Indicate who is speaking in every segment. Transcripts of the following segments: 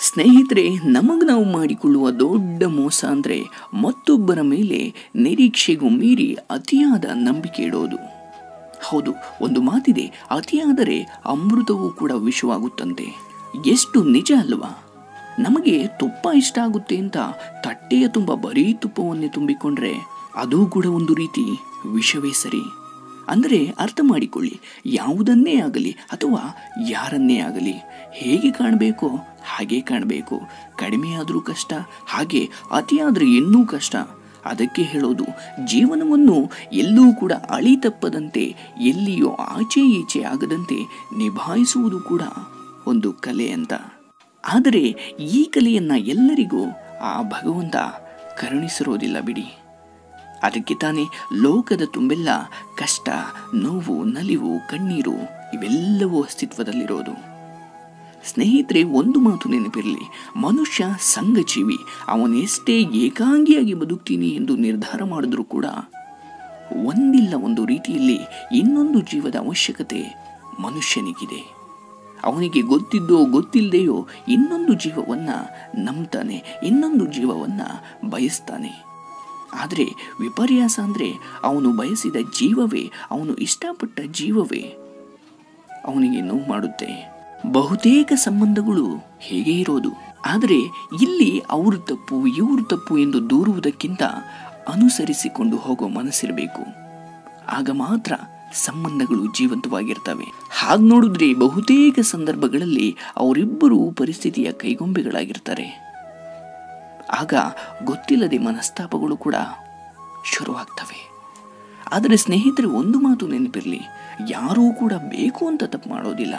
Speaker 1: ಸ್ನೇಹಿತರೆ, ನಮಗೆ ನಾವು ಮಾಡಿಕೊಳ್ಳುವ ದೊಡ್ಡ ಮೋಸ ಅಂದರೆ ಮತ್ತೊಬ್ಬರ ಮೇಲೆ ನಿರೀಕ್ಷೆಗೂ ಮೀರಿ ಅತಿಯಾದ ನಂಬಿಕೆ ಇಡೋದು. ಹೌದು, ಒಂದು ಮಾತಿದೆ, ಅತಿಯಾದರೆ ಅಮೃತವೂ ಕೂಡ ವಿಷವಾಗುತ್ತಂತೆ. ಎಷ್ಟು ನಿಜ ಅಲ್ವಾ? ನಮಗೆ ತುಪ್ಪ ಇಷ್ಟ ಆಗುತ್ತೆ ಅಂತ ತಟ್ಟೆಯ ತುಂಬ ಬರೀ ತುಪ್ಪವನ್ನೇ ತುಂಬಿಕೊಂಡ್ರೆ ಅದೂ ಕೂಡ ಒಂದು ರೀತಿ ವಿಷವೇ ಸರಿ. ಅಂದರೆ ಅರ್ಥ ಮಾಡಿಕೊಳ್ಳಿ, ಯಾವುದನ್ನೇ ಆಗಲಿ ಅಥವಾ ಯಾರನ್ನೇ ಆಗಲಿ ಹೇಗೆ ಕಾಣಬೇಕೋ ಹಾಗೆ ಕಾಣಬೇಕು. ಕಡಿಮೆ ಆದರೂ ಕಷ್ಟ, ಹಾಗೆ ಅತಿಯಾದರೆ ಇನ್ನೂ ಕಷ್ಟ. ಅದಕ್ಕೆ ಹೇಳೋದು, ಜೀವನವನ್ನು ಎಲ್ಲೂ ಕೂಡ ಅಳಿ ತಪ್ಪದಂತೆ ಎಲ್ಲಿಯೋ ಆಚೆ ಈಚೆ ಆಗದಂತೆ ನಿಭಾಯಿಸುವುದು ಕೂಡ ಒಂದು ಕಲೆ ಅಂತ. ಆದರೆ ಈ ಕಲೆಯನ್ನು ಎಲ್ಲರಿಗೂ ಆ ಭಗವಂತ ಕರುಣಿಸಿರೋದಿಲ್ಲ ಬಿಡಿ. ಅದಕ್ಕೆ ತಾನೇ ಲೋಕದ ತುಂಬೆಲ್ಲ, ಕಷ್ಟ, ನೋವು, ನಲಿವು, ಕಣ್ಣೀರು, ಇವೆಲ್ಲವೂ ಅಸ್ತಿತ್ವದಲ್ಲಿರೋದು. ಸ್ನೇಹಿತರೆ, ಒಂದು ಮಾತು ನೆನಪಿರಲಿ. ಮನುಷ್ಯ ಸಂಘಜೀವಿ. ಅವನೆಷ್ಟೇ ಏಕಾಂಗಿಯಾಗಿ ಬದುಕ್ತೀನಿ ಎಂದು ನಿರ್ಧಾರ ಮಾಡಿದ್ರೂ ಕೂಡ ಒಂದಿಲ್ಲ ಒಂದು ರೀತಿಯಲ್ಲಿ ಇನ್ನೊಂದು ಜೀವದ ಅವಶ್ಯಕತೆ ಮನುಷ್ಯನಿಗಿದೆ. ಅವನಿಗೆ ಗೊತ್ತಿದ್ದೋ ಗೊತ್ತಿಲ್ಲದೆಯೋ ಇನ್ನೊಂದು ಜೀವವನ್ನು ನಂಬ್ತಾನೆ, ಇನ್ನೊಂದು ಜೀವವನ್ನು ಬಯಸ್ತಾನೆ. ಆದರೆ ವಿಪರ್ಯಾಸ ಅಂದರೆ ಅವನು ಬಯಸಿದ ಜೀವವೇ, ಅವನು ಇಷ್ಟಪಟ್ಟ ಜೀವವೇ. ಅವನಿಗೆ ನೋವು ಮಾಡುತ್ತೆ. ಬಹುತೇಕ ಸಂಬಂಧಗಳು ಹೇಗೆ ಇರೋದು? ಆದರೆ ಇಲ್ಲಿ ಅವ್ರ ತಪ್ಪು, ಇವರು ತಪ್ಪು ಎಂದು ದೂರುವುದಕ್ಕಿಂತ ಅನುಸರಿಸಿಕೊಂಡು ಹೋಗೋ ಮನಸ್ಸಿರಬೇಕು. ಆಗ ಮಾತ್ರ ಸಂಬಂಧಗಳು ಜೀವಂತವಾಗಿರ್ತವೆ. ಹಾಗೆ ನೋಡಿದ್ರೆ ಬಹುತೇಕ ಸಂದರ್ಭಗಳಲ್ಲಿ ಅವರಿಬ್ಬರೂ ಪರಿಸ್ಥಿತಿಯ ಕೈಗೊಂಬೆಗಳಾಗಿರ್ತಾರೆ. ಆಗ ಗೊತ್ತಿಲ್ಲದೆ ಮನಸ್ತಾಪಗಳು ಕೂಡ ಶುರುವಾಗ್ತವೆ. ಆದರೆ ಸ್ನೇಹಿತರೆ ಒಂದು ಮಾತು ನೆನಪಿರಲಿ, ಯಾರೂ ಕೂಡ ಬೇಕು ಅಂತ ತಪ್ಪು ಮಾಡೋದಿಲ್ಲ.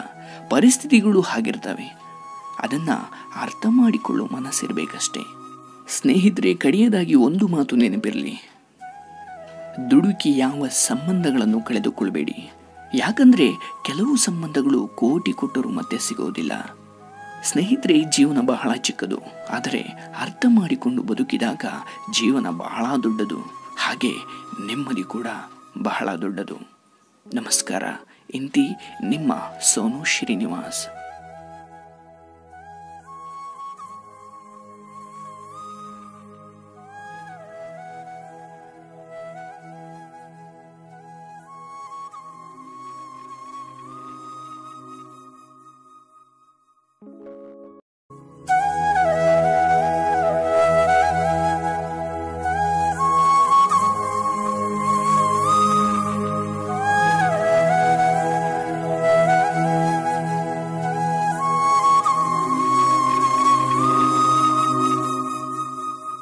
Speaker 1: ಪರಿಸ್ಥಿತಿಗಳು ಹಾಗಿರ್ತವೆ. ಅದನ್ನು ಅರ್ಥ ಮಾಡಿಕೊಳ್ಳೋ ಮನಸ್ಸಿರಬೇಕಷ್ಟೇ. ಸ್ನೇಹಿತರೆ, ಕಡೆಯದಾಗಿ ಒಂದು ಮಾತು ನೆನಪಿರಲಿ. ದುಡುಕಿ ಯಾವ ಸಂಬಂಧಗಳನ್ನು ಕಳೆದುಕೊಳ್ಬೇಡಿ. ಯಾಕಂದರೆ ಕೆಲವು ಸಂಬಂಧಗಳು ಕೋಟಿ ಕೊಟ್ಟರೂ ಮತ್ತೆ ಸಿಗೋದಿಲ್ಲ. ಸ್ನೇಹಿತರೆ, ಜೀವನ ಬಹಳ ಚಿಕ್ಕದು. ಆದರೆ ಅರ್ಥ ಮಾಡಿಕೊಂಡು ಬದುಕಿದಾಗ ಜೀವನ ಬಹಳ ದೊಡ್ಡದು. ಹಾಗೆ ನೆಮ್ಮದಿ ಕೂಡ ಬಹಳ ದೊಡ್ಡದು. ನಮಸ್ಕಾರ. ಇಂತಿ ನಿಮ್ಮ ಸೋನು ಶ್ರೀನಿವಾಸ್.